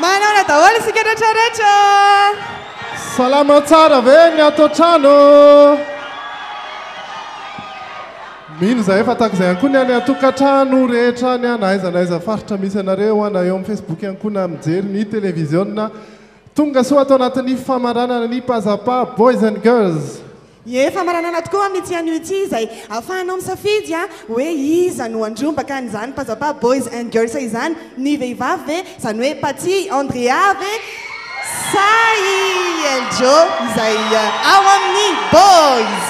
Manaona daholo isika rehetra rehetra. Salama tsara ve ny ato an-trano? Mino izahay fa tahaka izay ihany koa ny any an-tokantrano rehetra any na aiza na aiza faritra misy anareo na eo amin'ny Facebook ihany koa na mijery ny televiziona. Tonga soa ato anatin'ny famaranana ny Pazapa Boys and Girls. Ie famaranana tokoa amin'ity anio ity izay ahafahanao misafidy hoe iza no handrombaka an'izany Pazapa Boys and Girls izany, ny vehivavy ve, izany hoe Patty, Andrea ve sa i Eljo izay ao amin'ny Boys?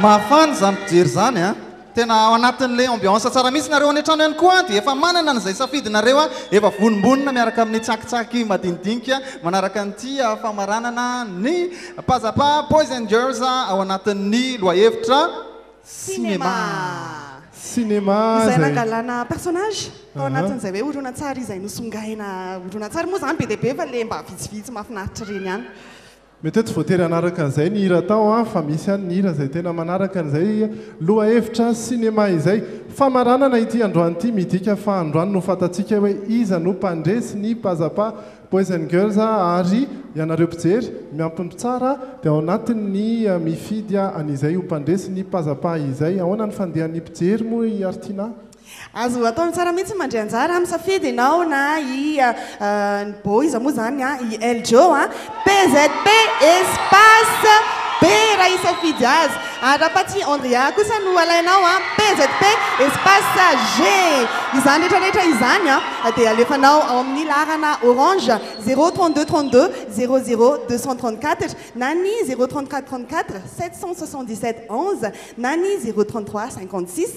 Mafana izany mpijery izany an! Tena ao anatin'le ambiance tsara mihitsy nareo any an-trano ihany koa dia efa manana an'izay safidinareo efa vonombonona miaraka amin'ny tsakitsaky madinidinika manaraka an'ity famaranana ny Pazapa Boys and Girls ao anatin'ny lohahevitra Cinema. Cinema izay. Izay nangalana personnage tao anatin'izay hoe horonantsary izay nosongaina horonantsary moa izany be dia be fa le mba vitsivitsy mahafinaritra ireny ihany. Mety hoe tsy voatery hanaraka an'izay ny hira atao an, fa misy ihany ny hira izay tena manaraka an'izay lohahevitra sinema izay. Famaranana ity androany ity, midika fa androany no fantatsika hoe iza no mpandresy ny Pazapa Boys and Girls ary ianareo mpijery, miampy ny mpitsara dia ao anatiny ny mifidy an'izay ho mpandresy ny Pazapa izay. Ahoana ny fandehan'ny mpijery moa i Artina? Azo atao tsara mihitsy ny mandray anjara amin'ny safidy ianao na i Bo iza moa izany an, i El Joe an, PZP espace B raha hisafidy azy. Ary raha Patty Andrea kosa no alainao an, PZP espace G. Izany rehetra rehetra izany an dia alefanao ao amin'ny laharana orange zéro trente deux trente deux zéro zéro deux cent trente quatre na ny zéro trente quatre trente quatre sept cent soixante dix sept onze na ny zéro trente trois cinquante six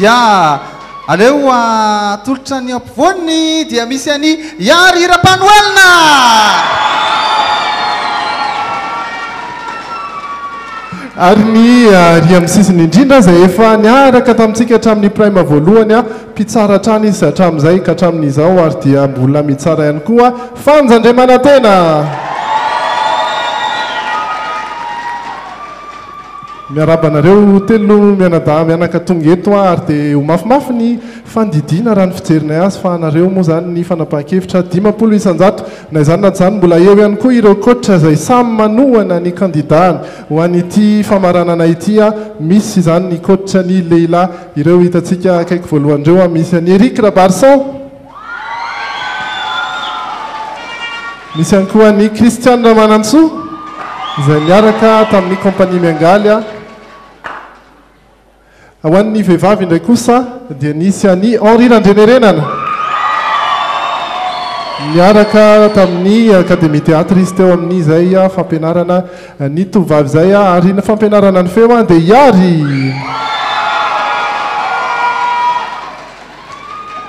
Ia! Aleo atolotra ny ampovoany dia misy an'i Ihary Rapanoelina! Ary ny ary amin'ny sisiny indrindra izay efa niaraka tamintsika hatramin'ny prime voalohany, mpitsara hatrany izy hatramin'izay ka hatramin'izao ary dia mbola mitsara ihany koa, Fanja Andriamanantena! Miarahaba anareo telo mianadahy mianaka tonga eto a ary dia ho mafimafy ny fandidiana raha ny fijerinay azy fa anareo moa izany ny fanapahan-kevitra dimampolo isan-jato na izany na izany mbola eo ihany koa ireo coach izay samy manohana ny kandidany ho an'ity famaranana ity a misy izany ny coach ny lehilahy ireo hitantsika akaiky voalohany ireo a misy an'i Eric Rabarison Misy ihany koa an'i Christiane Ramanantsoa izay niaraka tamin'ny Compagnie Miangaly. Ho an'ny vehivavy indray kosa dia nisy an'i Henri Randrianerenana. Niaraka tamin'ny Académie Théâtre izy teo amin'izay fampianarana ny tovovavy izay ary ny fampianarana ny feo dia hiary.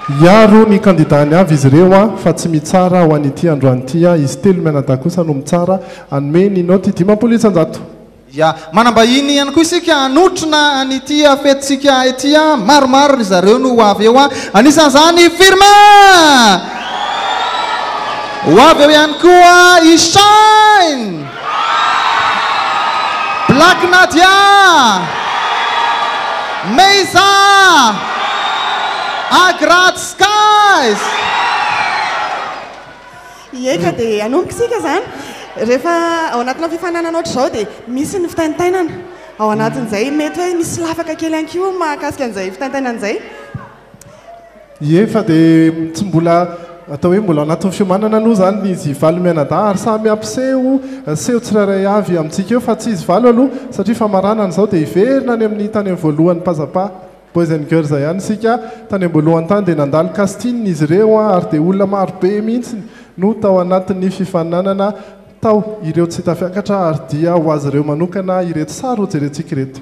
Hiaro ny kandidany avy izy ireo a, fa tsy mitsara ho an'ity androany ity a, izy telo mianadahy kosa no mitsara, hanome ninoty dimampolo isanjato. Ya, manam-bahiny ihany koa isika hanotrona an'ity fetintsika ity a, maromaro ry zareo no ho avy eo a, anisan'izany i Firmin! Ho avy eo ihany koa i Shine! Black Nadia! Meiza! Agrat Skies! Ie ka dia hanomboka isika izany. Rehefa ao anatina fifaninanana ohatr'izao dia misy ny fitaintainana. Ao anatin'izay mety hoe misy lafaka kely ihany koa mahakasika an'izay fitaintainana izay. Ie fa dia tsy mbola atao hoe mbola ao anatin'ny fiomanana aloha izany ny izy valo mianadahy ary samy hampiseho seho tsirairay avy amintsika eo fa tsy izy valo aloha satria famaranana izao dia hiverina any amin'ny tany voalohany pazapa boys and girls ihany isika tany am-boalohany tany dia nandalo casting izy ireo ary dia olona maro be mihitsy no tao anatin'ny fifaninanana tao ireo tsy tafiakatra ary dia ho azy ireo manokana ireto sary hojerentsika ireto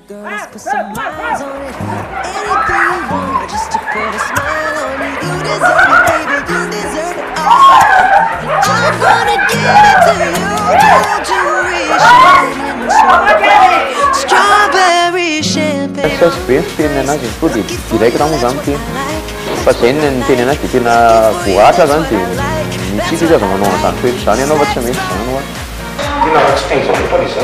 Saosy be ny fiteny anazy izy koa dia direct moa zany miteny fa zay ny miteny anazy dia tena voaratra zany dia mitsitsy izy aza manao an'izany toetra izany ianao fa tsy maintsy izany hoa. Tena ratsy teny izany koa papa Lisa.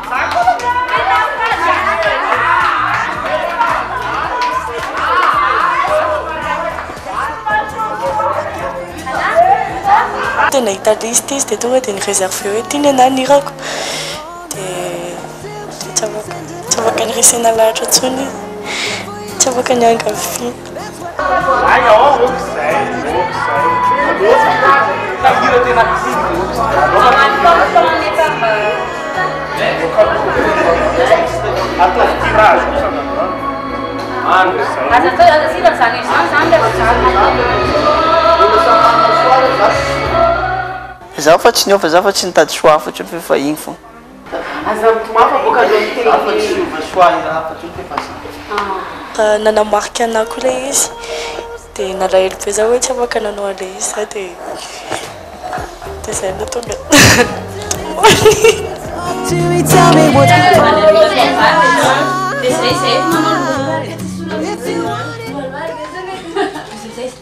Dia nahita liste izy dia tonga dia ni-reserver hoe ity ny anah ny hirako. Dia tsy afaka tsy afaka niresena lahatra intsony izy. Tsy afaka niangaviana. Zaho fa tsy niova, zaho fa tsy nitady soa hafa intsony fa iny fona. Nanamarika anah koa ilay izy dia nalahelo be zah hoe tsy afaka nanao an'ilay izy zah dia dia izay no tonga tao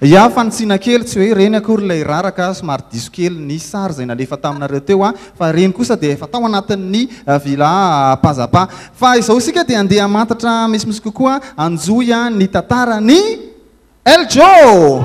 Yah fa ny tsina kely tsy hoe ireny akory ilay raraka, somary diso kely ny sary izay nalefa taminareo teo an, fa ireny kosa dia efa tao anatin'ny villa Pazapa. Fa izao isika dia andeha hamantatra misimisy kokoa hanjohy ny tantaran'i Eljo!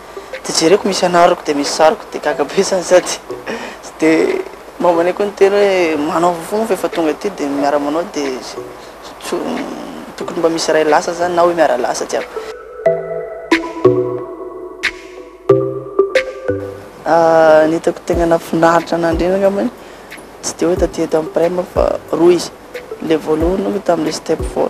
de jereko misy anarako de misy sariko de gaga be zany za de sy de maman anay koa niteny hoe manaova foagna fa efa tonga aty de miara manao de tsy tokony mba misy ray lasa zany na hoe miara lasa jiaby ny hitako tegna nahafinaritra nandrena angambany tsy de hoe taty eto amprem fa roa izy le voalohany aloha tamle step four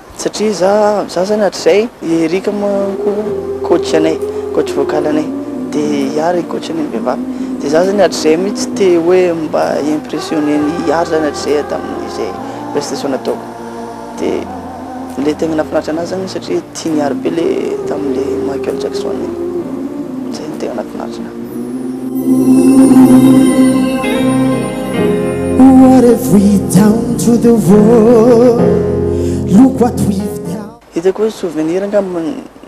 Satria za za zany hatrizay i Eric manko coach anay coach vocal anay de Ihary coach anay vehivavy de za zany hatrizay mihitsy tsy te hoe mba hi-impressionner an'i Ihary zany hatrizay hatramin'izay prestation nataoko de le tegna nahafinaritra anazy zany satria tian'i Ihary be le tam'le Michael Jackson iny zay no tegna nahafinaritra anazy. Hitako hoe souvenir angamba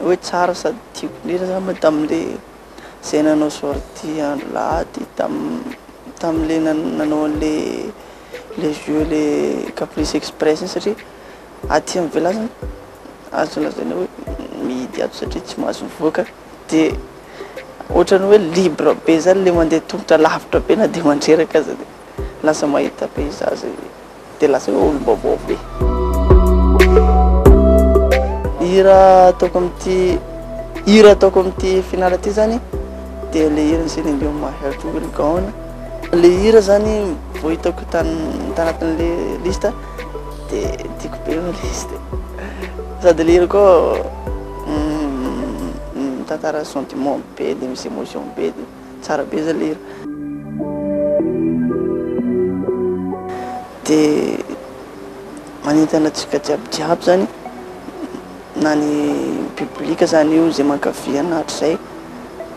hoe tsara sady tiako indrindra zany mba tamin'le zay nanao sortie andro lahady tamin'le nanao an'le le jeux le caprice express iny satria aty ivelany zany azo lazaina hoe mihidy ato satria tsy mahazo mivoaka. dia ohatran'ny hoe libre be zany ilay mandeha tongotra lavitra be na dia mandreraka aza dia lasa mahita paysage dia lasa hoe olom-baovao be. Hira ataoko amin'ity hira ataoko amin'ity finale ity zany dia ilay hiran'i Céline Dion My Heart Will Go On. Ilay hira zany vao hitako tan- tanatin'ilay liste. dia tiako be hono izy dia sady liriko ao mitantara sentiment be dia misy émotion be dia tsara be zay lira dia manentana antsika jiaby jiaby zany na ny public zany io zay mankafy an'Atra zay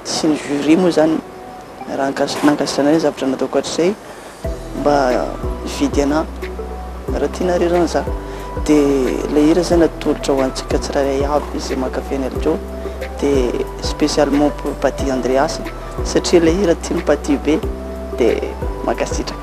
sy ny jury moa zany Raha nankasitrana ilay zavatra nataoko hatrizay mba hifidy anah raha tiana ry Ranja dia ilay hira izay natolotro ho antsika tsirairay avy izay mankafy an'i Eljo dia spécialement pour Patty Andreas satria ilay hira tian'i Patty be dia mankasitraka.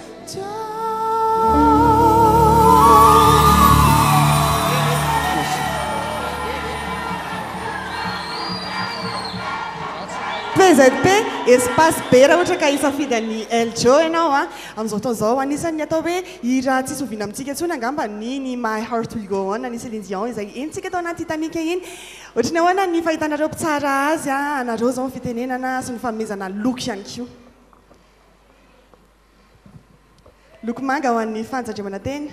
PZP, espace be raha ohatra ka hisafidy an'i Eljo ianao a! Amin'izao fotoana izao anisan'ny atao hoe hira tsisy oviana amintsika intsony angamba ny ny My Heart Will Go On an'i Céline Dion izay henontsika tao anaty Titanic iny. Ohatry ny ahoana ny fahitanareo mpitsara azy a! Anareo izao ny fitenenana sy ny fanomezana look ihany koa. Loko manga ho an'ny fahatsajomanantena.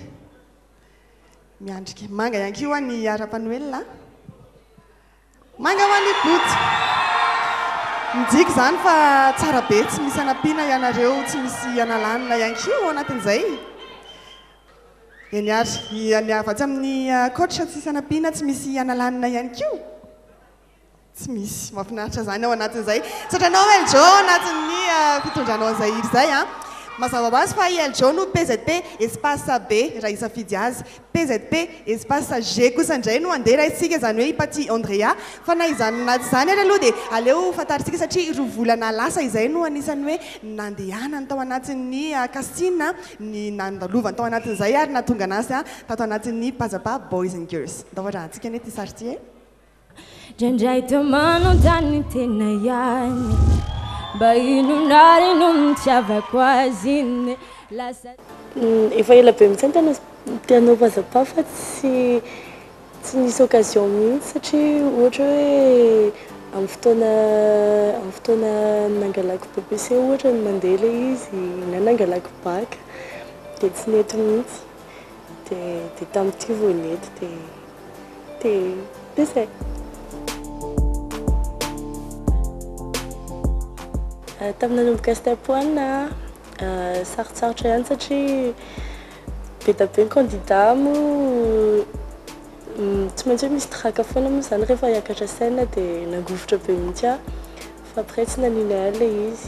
Miandrika. Manga ihany koa ho an'ny hiaram-panohelina. Manga ho an'ny boto. Midika izany fa tsara be, tsy misy anampiana ianareo, tsy misy analanina ihany koa ao anatin'izay. Eny ary, ny avy atsy amin'ny coach tsy misy anampiana, tsy misy analanina ihany koa. Tsy misy mafinaritra zany ao anatin'izay tratranao Eldjo ao anatin'ny fitondranao an'izay hira izay a! Mazava ho azy fa i Eldjo no PZP espace be raha hisafidy azy. PZP espace G kosa indray no andeha raisitsika izany hoe i Patty Andrea. Fa na izany na tsy izany ary aloha dia aleo fantaritsika satria roa volana lasa izay no anisan'ny hoe nandehanany tao anatin'ny casting ny nandalovany tao anatin'izay ary nahatonga anazy tato anatin'ny Pajapa Boys and Girls. Ndao arahantsika anie ity sary ity e! Ndraindray dia manontany ny tena ihany Mba inona ary no nitiavako azy iny Lasa Efa ela be mihitsy aho tena te hanao vazapaha fa tsy tsy nisy occasion mihitsy satria ohatra hoe amin'ny fotoana amin'ny fotoana nangalako BEPC ohatra no mandeha ilay izy na nangalako bac dia tsy nety mihitsy dia dia tamin'ity vao nety dia TTC. Tamin'ny nanomboka Step-one sarotsarotra ihany satria be dia be ny kandida moa tsy maintsy hoe misy trac foana moa izany rehefa hiakatra scène dia nangovitra be mihitsy aho fa après tsy nanino ahy ilay izy.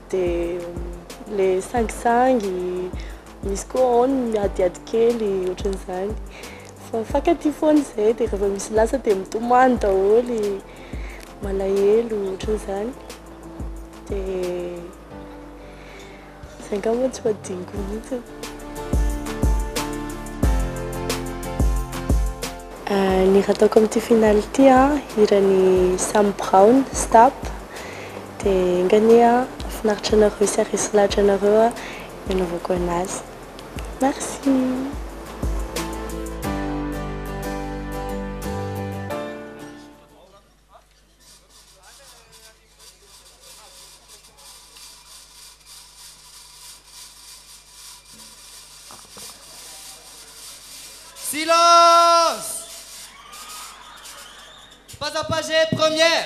Dia le sangisangy, misy koa ao ny miadiady kely ohatran'izany. Fa mifankatia foana izay dia rehefa misy lasa dia mitomany daholo, malahelo ohatran'izany. Dia izay angamba no tsy hadinoko mihitsy. Ny hira ataoko amin'ity finale ity an, hiran'i Sam Brown, Stop. Dia enga anie a! Mahafinaritra anareo sy haharesy lahatra anareo a! ny anaovako anazy. Merci. Silence! Pas à pas j'ai première.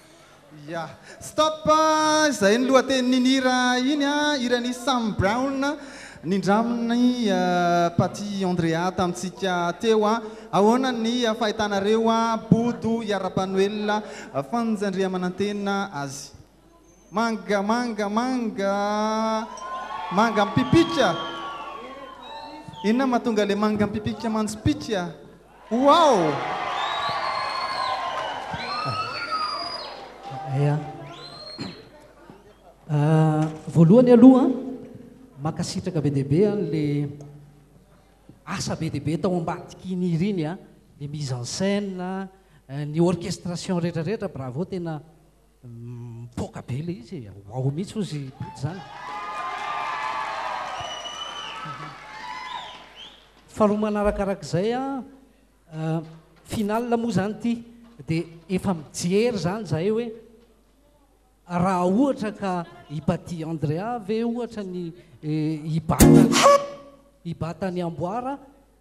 Ia. Stop! Izay ny lohatenin'iny hira iny a! Hiran'i Sam Brown nindraminy Patty Andrea tamintsika teo a! Ahoana ny fahitanareo Bodo Iarampanoelina Fanjandriamanantena azy? Manga manga manga manga mipipika! Inona mahatonga le manga mipipika manjopiaka? Waouh! Aya. Voalohany aloha, mankasitraka be dia be an'le asa be dia be tao ambadik'iny hira iny a, le mise en scène, ny orchestration rehetra rehetra, bravo tena Mipoaka be ilay izy e! Waouh mihitsy hozy i Body izany. Faharoa manarakaraka izay an, finale moa izany ity dia efa mijery izany izahay hoe raha ohatra ka hibatia Andrea ve ohatra ny hibata ny hibata ny amboara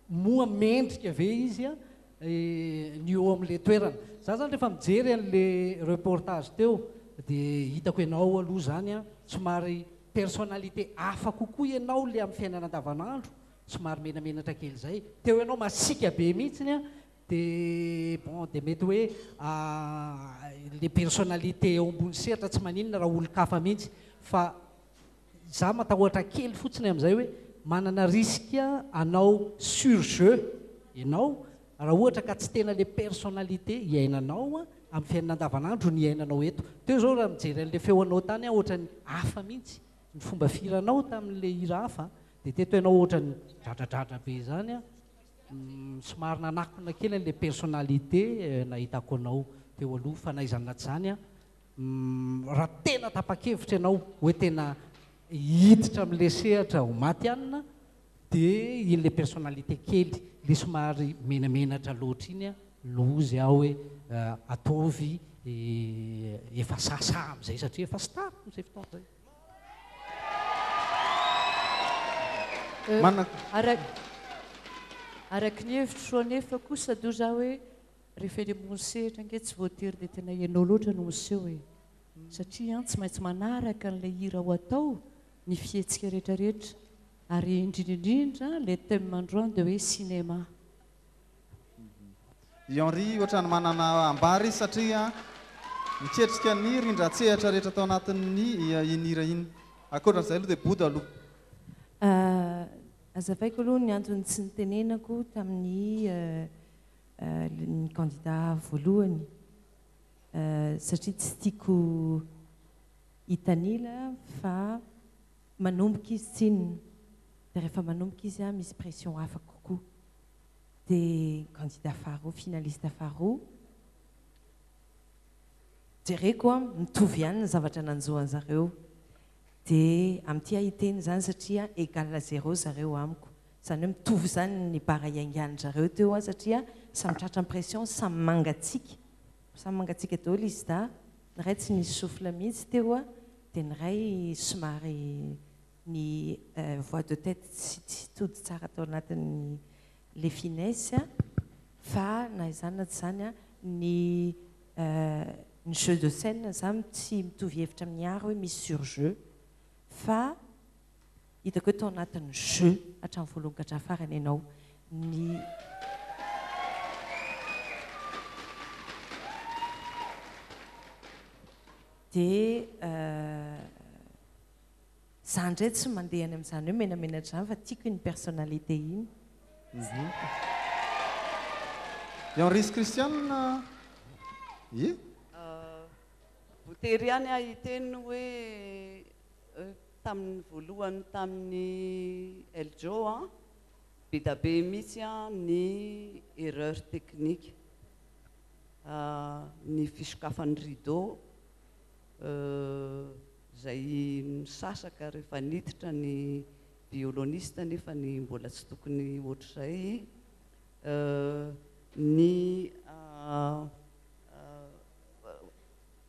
Moa mendrika ve izy a ny eo amle toerana. Za zany refa mijery anle reportage teo de hitako enao aloha zany a somary personnalité hafa kokoa enao le am fiainana andavanandro somary menamenatra kely zay. Teo enao masika be mihitsiny a de bon de mety hoe le personnalité eo ambony sehatra tsy maninona ra olonkafa mihitsy fa Za matahoatra kely fotsiny amin'izay hoe manana risque hanao sur jeu ianao raha ohatra ka tsy tena le personnalité iainanao amin'ny fiainana andavanandro no iainanao eto. Teo zao raha mijery an'le feonao tany aho ohatran'ny hafa mihitsy ny fomba fihiranao tamin'le hira hafa dia teto ianao ohatran'ny dradradradra be izany aho somary nanakona kely an'le personnalité nahitako anao teo aloha fa na izany na tsy izany Raha tena tapa-kevitra ianao hoe tena hiditra amin'ilay sehatra ho maty anona dia ilay personnalité kely, ilay somary menamenatra loatra iny no ozy aho hoe ataovy efa sasa amin'izay satria efa sy tara amin'izay fotoana izay. Araka ny hevitro anefa kosa doza hoe. Rehefa eny ambony sehatra ange tsy voatery dia tena ianao loatra no miseho e! satria an tsy maintsy manaraka an'ilay hira ho atao ny fihetsika rehetra rehetra ary indrindra indrindra ilay thème androany dia hoe cinéma. I Henri ohatrany manana ambara izy satria miketrika ny rindran-tsehatra rehetra tao anatin'ny iny hira iny. Ankoatran'izay aloha dia bodo aloha. Hazavaiko aloha ny antony tsy nitenenako tamin'ny ny kandida voalohany satria tsy tiako hitanila fa manomboka izy tsinona dia rehefa manomboka izy an misy pression hafa kokoa dia kandida faharoa finaliste faharoa jereko an mitovy ihany ny zavatra nanjo an zareo dia amin'ity aho hiteny izany satria egal à zéro zareo amiko Izany hoe mitovy izany ny bara hiaingan'ny zareo teo an satria samy tratra ny pression, samy mangatsiaka, samy mangatsiaka daholo izy da ny iray tsy nisy souffle mihitsy teo an dia ny iray somary ny voix de tête tsy tsy tody tsara tao anatin'ny le finesse an fa na izany na tsy izany an ny ny jeu de scène zany tsy mitovy hevitra amin'ny Art hoe misy sur jeu fa Hitako hoe tao anatin'ny jeu hatramin'ny voalohany ka hatramin'ny farany ianao. Ny Dia izaho indray tsy mandeha any amin'izany hoe menamenatra izany fa tiako iny personnalité iny. I Henrice Christian ye? Voatery ihany aho hiteny hoe. Tamin'ny voalohany tamin'ny Eljo a, bedabe mitsy a ny erreur technique a, ny fisokafan'ny rideau e, zay misasaka rehefa niditra ny violoniste nefa ny mbola tsy tokony ohatr'izay e, ny a.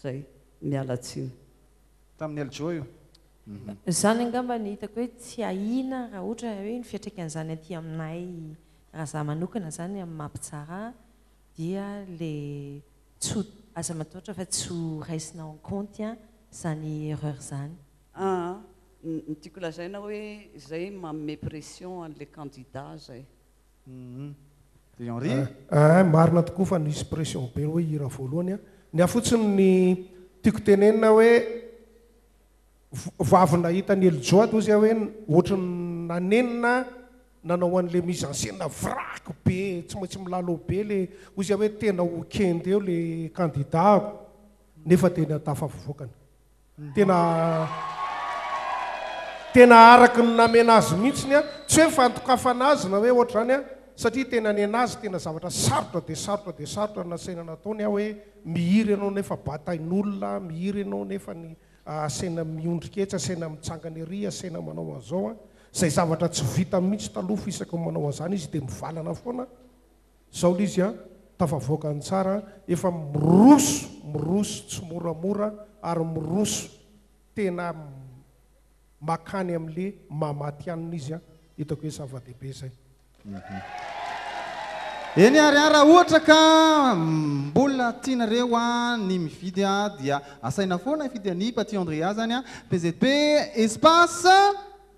Zay, miala tsiny. Tamin'ny Eljo io. Zany angamba ny hitako hoe tsy ahiana raha ohatra hoe ny fiatraikan'izany aty aminay raha za manokana zany amin'ny maha mpitsara ahy dia le tsy ho aza matahotra fa tsy ho raisina en compte izany erreur zany. Aa, ny tiako lazaina hoe zay manome pression an'le candidat zay. Ry Henri? Eeh marina tokoa fa nisy pression be hoe hira voalohany an! Ny ahy fotsiny ny tiako tenenina hoe vavy nahita an'i Eljo ato izy hoe ohatry ny nanenina nanao an'ilay mise en scène vraky be tsy maintsy milalao be ilay hoy izy hoe tena ho kende eo ilay kandidako nefa tena tafavoakany. Tena tena araka ny namena azy mihitsy ny ahy, tsy hoe fandokafana azy na hoe ohatra izany an, satria tena ny anazy tena zavatra sarotra dia sarotra dia sarotra ny nasaina natao ny ahy hoe mihira ianao nefa batain'olona, mihira ianao nefa ny asaina miondrika etsy, asaina mitsangana ery, asaina manao an'izao an, izay zavatra tsy vitany mihitsy taloha fa isaky ny manao an'izany izy dia mivalana foana. Zao le izy an, tafavoaka ny tsara an, efa miroso, miroso tsimoramora ary miroso tena makany amle mamatianina izy an, hitako hoe zavadehibe zay. Eny ary an, raha ohatra ka mbola tianareo an ny mividy an dia asaina foana hifidy an'i Patty Andrea zany an, PZP espace.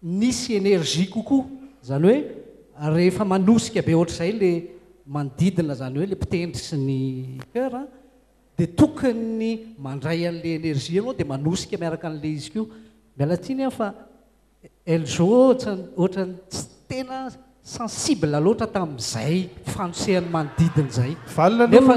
nisy energie kokoa, izany hoe rehefa manosika be ohatr'izay le manodidina izany hoe le mpitendry sy ny chœur a, dia tokony mandray an'le energie ianao dia manosika miaraka an'le izy koa. Miala tsiny aho fa Eljo ohatran'ny tsy tena sensible loatra tamin'izay fanosehan'ny manodidina izay, nefa.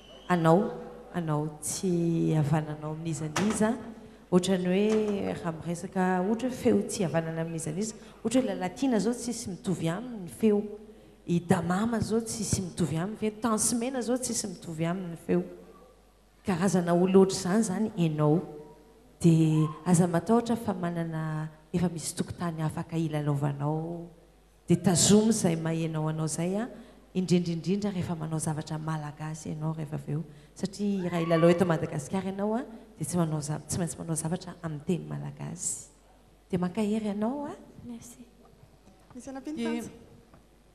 anao, anao tsy havananao amin'iza n'iza, ohatran'ny hoe raha miresaka ohatra hoe feo tsy havanana amin'iza n'iza, ohatra hoe Lalatiana zao tsisy mitovy aminy ny feo, i Damama zao tsisy mitovy aminy ny feo, Tansimena zao tsisy mitovy aminy ny feo. Karazana olona ohatr'izany zany enao, de aza matahotra fa manana, efa misy tokotany afaka hilalaovanao. de tazomy izay mahenao anao izay a, indrindra indrindra rehefa manao zavatra malagasy ianao rehefa avy eo satria raha hilalao eto Madagasikara ianao a de tsy manao zava- tsy maintsy manao zavatra amin'ny teny malagasy. Dia mankahery anao a! Merci. Misy hanampiana Dia Tanja?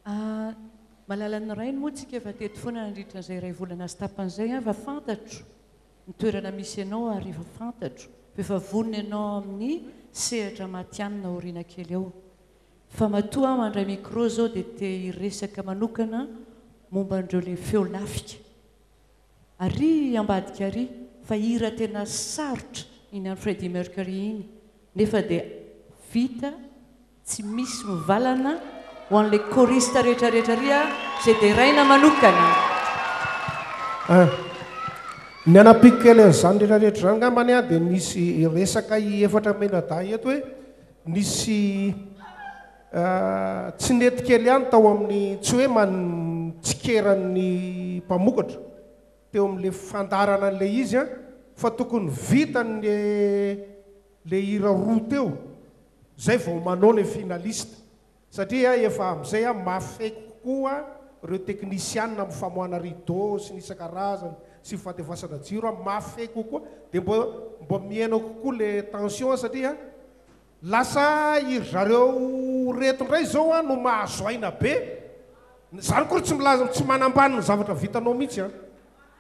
ah, malalan'ny rainy moa tsika efa teto foana nandritra an'izay iray volana sy tapany izay an, efa fantatro ny toerana misy anao ary efa fantatro fa efa vonona ianao amin'ny sehatra matihanina aoriana kely eo. Fa matoa aho mandray micro zao dia te hiresaka manokana momba an'ireo le feo lafika ary ambadika ary fa hira tena sarotra iny an'i Freddie Mercury iny nefa dia vita tsy misy mivalana ho an'ilay choriste rehetra rehetra ary aho izay deraina manokana. Ah. Ny hanapiko kely an'izany rehetra rehetra izany angambany aho dia misy resaka efatra mianadahy eto hoe. Nisy tsy nety kely ihany tao amin'ny tsy hoe manitsikera ny mpamokatra teo amin'ilay fandaharana an'ilay izy an, fa tokony vita ny le hira roa teo zay vao manao le finaliste. Satria efa amin'izay mafeky kokoa ireo teknisianina amin'ny famoahana rideau sy ny isan-karazany sy ny fandefasana jiro, mafeky kokoa dia mba mba mihena kokoa le tension satria lasa iry zareo reto indray izao no mahazo aina be, zany koa tsy milaza tsy manambany ny zavatra vitanao mihitsy an!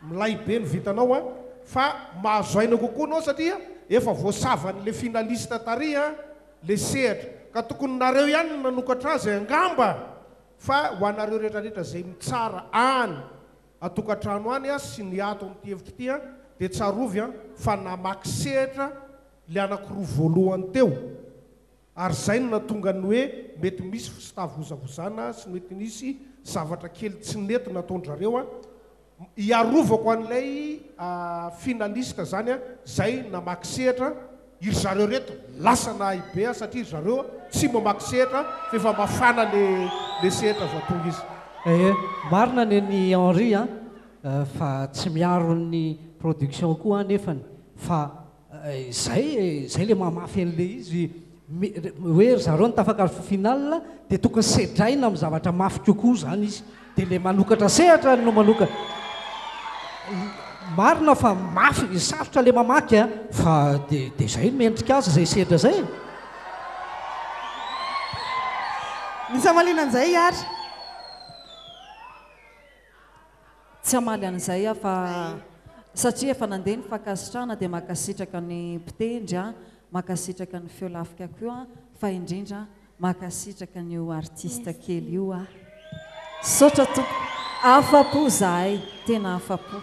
Milay be ny vitanao an! Fa mahazo aina kokoa anao satria efa voasavan'ilay finaliste tary an, ilay sehatra. Ka tokony nareo ihany no nanokatra azy angamba! Fa ho anareo retraretra izay mitsara any antokatrano any an sy ny ato amin'ity efitra ity an, dia tsarovy an, fa namaky sehatra ilay anankiroa voalohany teo. Ary izay no nahatonga ny hoe mety misy fsitavozavozana sy mety nisy zavatra kely tsy nety nataondrareo an! Iarovako an'ilay finaliste zany an, zay namaky sehatra an! Iry zareo reto lasana ahy be an satria ry zareo tsy mamaky sehatra an, f'efa mafana le le sehatra vao tonga izy. Ee, marina anie ny Henri an! fa tsy miaro ny production koa an nefany fa. Izay e, izay ilay mahamafy an'ilay izy hoe ry zareo no tafakarfo final dia tokony sedraina amin'ny zavatra mafy kokoa izany izy. Dia ilay manokatra sehatra no manoka. Marina fa mafy, sarotra ilay mamaky a, fa dia dia izay mendrika azy izay sedra izay e. Ny samaliana an'izay ary. Tsy hamaly an'izay aho fa satria efa nandeha ny fankasitrahana dia mankasitraka ny mpitendry an, mankasitraka ny feo lafika koa an, fa indrindra mankasitraka an'io artiste kely io aho. Misaotra tompoko. Afa-po izahay, tena afa-po.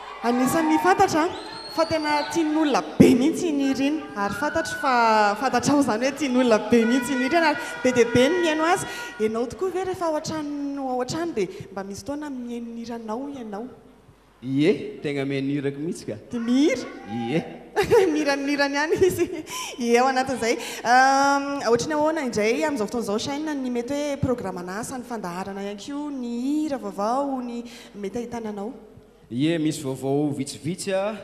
Anisan'ny fantatra fa tena tian'olona be mihitsy i Nirina ary fantatro fa fantatrao izany hoe tian'olona be mihitsy i Nirina ary be dia be ny mihaino azy. Ianao tokoa ve rehefa ao an-trano ao an-trano dia mba misy fotoana mihaino ny hiranao ianao? Ie, tegna mihaino ny hirako mihitsy ka! Dia mihira? Ie. Mihira ny hirany ihany izy. Ie, ao anatin'izay. Ohatry ny ahoana indray amin'izao fotoana izao Shyn ny mety hoe programan'asa, ny fandaharana ihany koa, ny hira vaovao, ny mety ahitana anao? Ie, misy vaovao vitsivitsy a.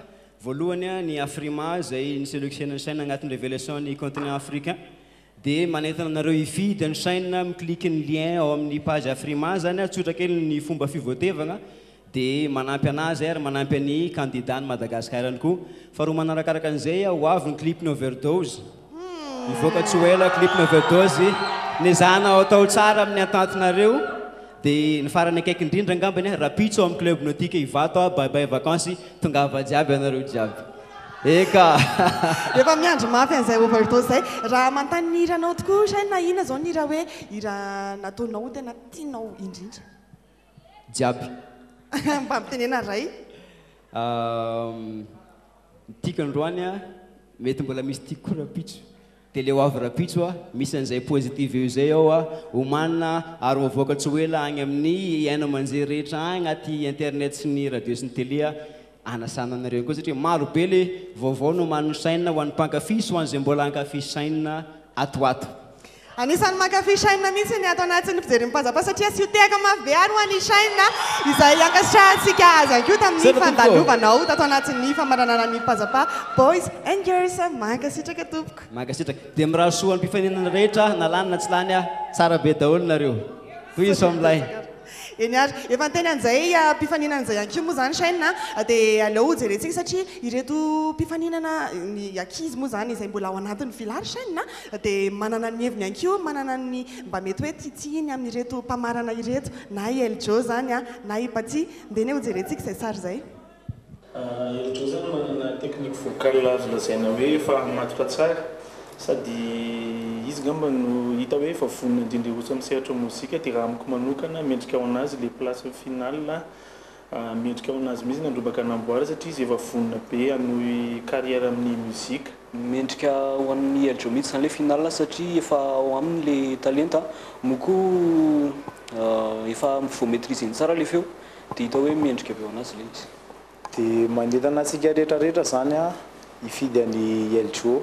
Voalohany a, ny Afrima izay ni-selectionner ny chaine agnatin'ny Révélation ny continent africain dia manentana anareo hifidy ny chaine, mi-clique ny lien ao amin'ny page Afrima zany a, tsotra kely ny fomba fivoatevagna dia manampy anah zay ary manampy an'i candidat an'i Madagascar ihany koa. Faharoa manarakaraka an'izay a, ho avy ny clip-n'ny Overdose. Hivoaka tsy ho ela clip ny overdose. Nezahana atao tsara amin'ny hatantinareo dia ny farany akaiky indrindra angambany a, rapitso ao amin'ny club nautique Ivato a, bye bye vacances, tongava jiaby ianareo jiaby. Eka. Efa miandry mafy an'izay overdose izay. Raha manontany ny hiranao tokoa Shyn na inona izao ny hira hoe hira nataonao tena tianao indrindra? jiaby. Mba mitenena ray. Ny tiako androany a, mety mbola misy tiako koa rapitso, dia le ho avy rapitso a, misy an'izay positive eo izay ao a, omanina ary ho avoaka tsy ho ela agny amin'ny haino aman-jery rehetra agny agnaty internet sy ny radio sy ny télé a, Anasana anareo ihany koa satria maro be le vaovao nomanin'ny chaîne ho an'ny mpankafy sy ho an'izay mbola hankafy chaîne ato ato. Anisan'ny mankafy chaîne mihitsy ny ato anatin'ny fijerin'ny Pazapa satria asio tehaka mafy be ary ho an'ny chaîne izay ankasitrahantsika azy ihany koa tamin'ny fandalovanao tato anatin'ny famaranana ny Pazapa Boys and Girls. Mankasitraka tompoko. Mankasitraka. Dia mirary soa ho an'ny mpifaninana rehetra na lany na tsy lany aho. Tsara be daholo nareo. Tohizo fa milay. Eny ary, efa niteny an'izay mpifaninana izay ihany koa moa izany Shyn a! dia aleo jerentsika satria ireto mpifaninana, ny ankizy moa izany izay mbola ao anatin'ny vilary Shyn a! dia manana ny heviny ihany koa, manana ny mba mety hoe titihiny amin'ireto mpamarana ireto, na i Eljo izany a! na i Paty, dia eny e, hojerentsika izay sary izay. Hery Joe zany manana technique vocal azo lazaina hoe efa matotra tsara sady izy ngamba no hita hoe efa vonona indrindra hiroso amin'ny sehatry ny mozika dia raha amiko manokana mendrika ho an'azy ilay place finale a, mendrika ho an'azy mihitsy nandrombaka namboary satria izy efa vonona be hanohy carrière amin'ny mozika. Mendrika ho an'i Hery Joe mihitsy zany ilay finale satria efa ao aminy ilay talenta moa koa efa voa-maitriser-ny tsara ilay feo Dia hita hoe mendrika be ho an'azy ilay izy. Dia manentana antsika rehetra rehetra izany hifidy an'i Yeljo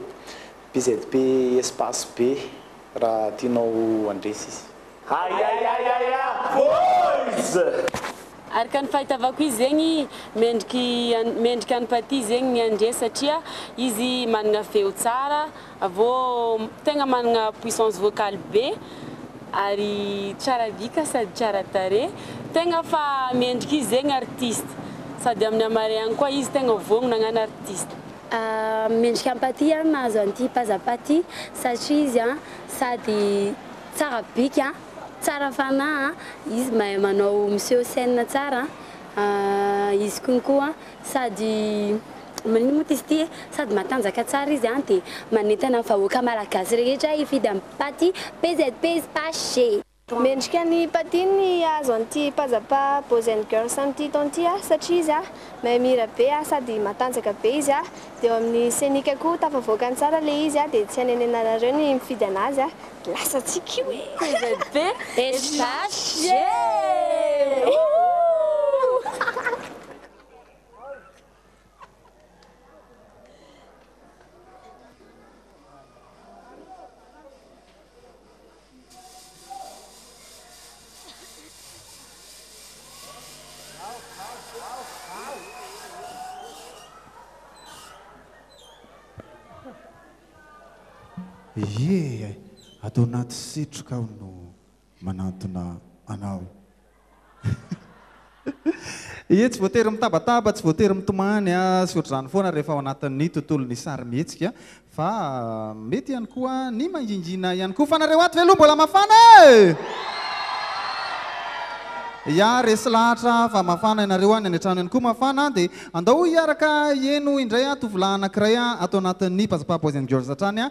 PZP espace be raha tianao handresy izy. Ayayayaya boys! Araka ny fahitavako izy zegny mendriky mendrika an'i Paty zegny ny handresy satria izy managna feo tsara Avo tegna managna puissance vocale be ary tsara vika sady tsara tarehy, tegna fa mendrika izy zegny artiste sady amin'ny hamareagny koa izy tegna vogno nagnano artiste. Mendrika ampaty an mahazo an'ity paza paty satria izy an sady tsara bika tsara fanahy an izy mahay manao miseho scène tsara an izy kony koa. Sady manino moa izy ity e? Sady matanjaka tsara izy an dia manentana ny vahoaka malagasy rehetra hifidy an'i Patty PZP izy Pache. Mendrika an'i Patty ny hahazo an'ity Pazapa Boys and Girls an'ity taona ity aho satria izy mahay mihira be ary sady matanjaka be izy dia eo amin'ny Scenic koa tafavoaka ny tsara ilay izy dia tsy hanenenanareo ny mifidy anazy lasa tsy kiho e! PZP et Pache! Ie, ato anaty setroka aho no. manantona anao. Ie, tsy voatery mitabataba, tsy voatery mitomany a, sotr'izany foana rehefa ao anatin'ny tontolon'ny sarimihetsika fa mety ihany koa ny mangingina ihany koa fa nareo ato ve aloha mbola mafana e! Ia, resy lahatra fa mafana ianareo any, any an-trano ihany koa mafana dia andao hiaraka hihaino indray a tovolahy anankiray a ato anatin'ny Pazzapà Boys and Girls hatrany a,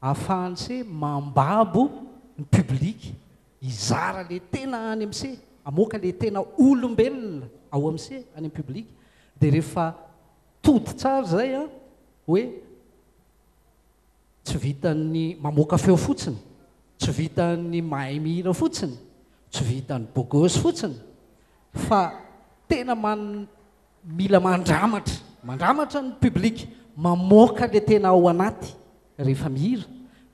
Afahanse mambabo ny public hizara le tena any amse hamoaka le tena olombelona ao amse any am public de refa tody tsara zay an hoe tsy vitan'ny mamoaka feo fotsiny tsy vitan'ny mahay mihira fotsiny tsy vitan'ny bogos fotsiny fa tena man Mila mandramatra, mandramatra ny public, mamoaka le tena ao anaty rehefa mihira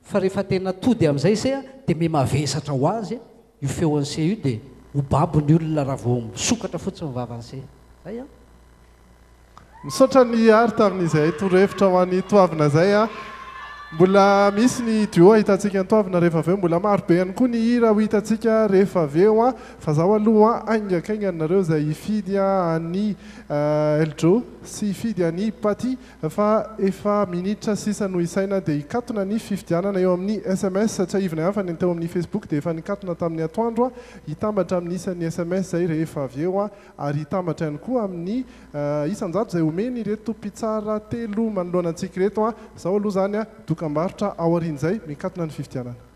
fa rehefa tena tody amizay se a de me mavesatra ho azy a io feony se io de ho babo ny olona raha vao misokatra fotsiny ny vavany se zay a. Misaotra an'i Ary tamin'izay torohevitra ho an'i Toavina izay a. Mbola misy ny duo ahitantsika an'i Toavina rehefa avy eo, mbola maro be ihany koa ny hira ho hitantsika rehefa avy eo a. Fa zaho aloha haingakaingana nareo zay hifidy an'i Eldro sy hifidy an'i Patty fa efa minitra sisa no hisaina dia hikatona ny fifidianana eo amin'ny sms tsiahivina ihany fa ny teo amin'ny facebook dia efa nikatona tamin'ny atoandro hitambatra amin'ny isan'ny sms zay rehefa avy eo ary hitambatra ihany koa amin'ny isan-jato zay omeny ireto mpitsara telo manoloana antsika ireto zaho aloha zany dokambarotra aorian'izay mikatona ny fifidianana.